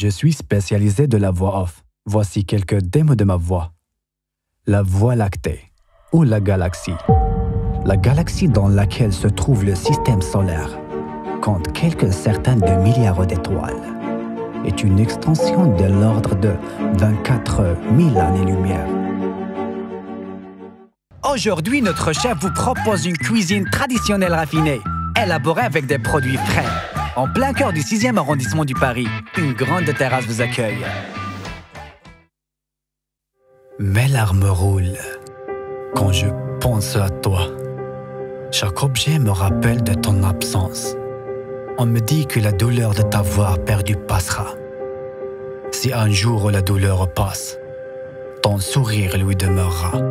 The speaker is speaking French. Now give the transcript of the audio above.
Je suis spécialisé de la voix off. Voici quelques démos de ma voix. La Voie lactée ou la galaxie. La galaxie dans laquelle se trouve le système solaire compte quelques centaines de milliards d'étoiles. Est une extension de l'ordre de 24 000 années-lumière. Aujourd'hui, notre chef vous propose une cuisine traditionnelle raffinée, élaborée avec des produits frais. En plein cœur du 6e arrondissement du Paris, une grande terrasse vous accueille. Mes larmes roulent quand je pense à toi. Chaque objet me rappelle de ton absence. On me dit que la douleur de t'avoir perdu passera. Si un jour la douleur passe, ton sourire lui demeurera.